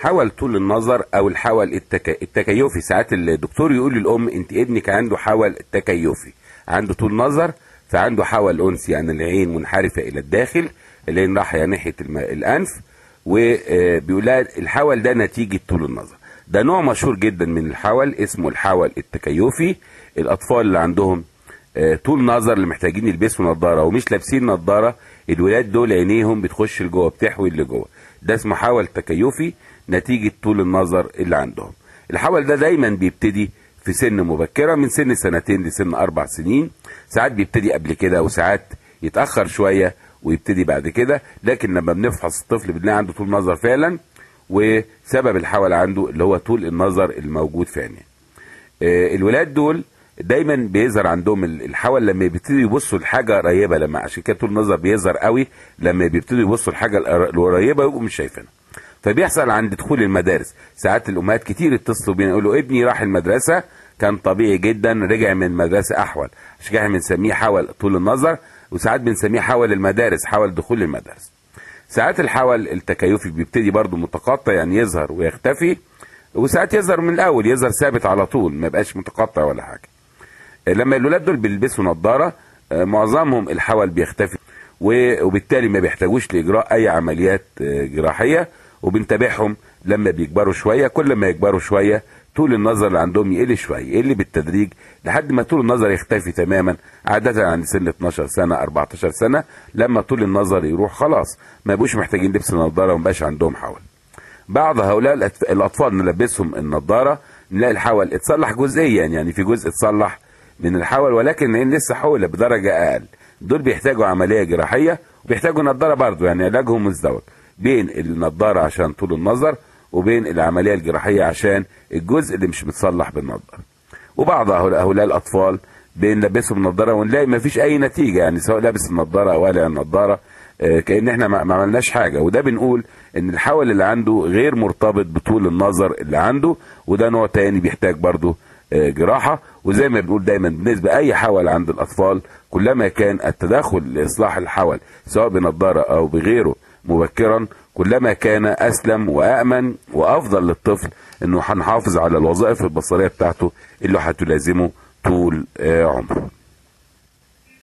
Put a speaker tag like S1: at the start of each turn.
S1: حول طول النظر أو الحول التك... التكيفي. ساعات الدكتور يقول للأم أنت ابنك عنده حول تكيفي. عنده طول نظر فعنده حول انسي يعني العين منحرفة إلى الداخل العين رايحه ناحية الم... الأنف وبيقول لها الحول ده نتيجة طول النظر. ده نوع مشهور جدا من الحول اسمه الحول التكيفي. الأطفال اللي عندهم آه، طول نظر اللي محتاجين يلبسوا نظارة ومش لابسين نظارة الولاد دول عينيهم بتخش لجوه بتحوي لجوه. ده اسمه حول تكيفي. نتيجة طول النظر اللي عندهم. الحول ده دايما بيبتدي في سن مبكرة من سن سنتين لسن أربع سنين. ساعات بيبتدي قبل كده وساعات يتأخر شوية ويبتدي بعد كده. لكن لما بنفحص الطفل بنلاقي عنده طول نظر فعلا وسبب الحول عنده اللي هو طول النظر الموجود في عينيه آه، الولاد دول دايما بيظهر عندهم ال- الحول لما بيبتدوا يبصوا لحاجة قريبة لما عشان كده طول النظر بيظهر قوي لما بيبتدوا يبصوا لحاجة القر- القريبة يبقوا مش شايفينها. فبيحصل عند دخول المدارس. ساعات الأمهات كتير يتصلوا بينا يقولوا ابني راح المدرسة كان طبيعي جدا رجع من المدرسة أحول. عشان كده إحنا بنسميه حول طول النظر وساعات بنسميه حول المدارس حول دخول المدارس. ساعات الحول التكيفي بيبتدي برضو متقطع يعني يظهر ويختفي وساعات يظهر من الأول يظهر ثابت على طول ما يبقاش متقطع ولا حاجة. لما الولاد دول بيلبسوا نظارة آه، معظمهم الحول بيختفي وبالتالي ما بيحتاجوش لإجراء أي عمليات آه، جراحية. وبنتابعهم. لما بيكبروا شوية كل ما يكبروا شوية طول النظر اللي عندهم يقل شوية يقل بالتدريج لحد ما طول النظر يختفي تماما. عادة عند سن 12 سنة 14 سنة لما طول النظر يروح خلاص ما يبقوش محتاجين لبس نظاره وما بقاش عندهم حول. بعض هؤلاء الأطفال نلبسهم النضارة نلاقي الحول اتصلح جزئيا يعني في جزء اتصلح من الحول ولكن لسه حوله بدرجة أقل. دول بيحتاجوا عملية جراحية وبيحتاجوا نضارة برضه يعني علاجهم مزدوج. بين النضارة عشان طول النظر وبين العملية الجراحية عشان الجزء اللي مش متصلح بالنضارة. وبعض هؤلاء الأطفال بنلبسهم نظاره ونلاقي ما فيش أي نتيجة يعني سواء لابس النظاره أو قالع النظاره آه، كأن إحنا ما عملناش حاجة. وده بنقول إن الحول اللي عنده غير مرتبط بطول النظر اللي عنده وده نوع تاني بيحتاج برضه آه، جراحة. وزي ما بنقول دايما بالنسبة أي حول عند الأطفال كلما كان التدخل لإصلاح الحول سواء بنظاره أو بغيره مبكرا كلما كان أسلم وآمن وأفضل للطفل إنه هنحافظ على الوظائف البصرية بتاعته اللي هتلازمه طول آه، عمره.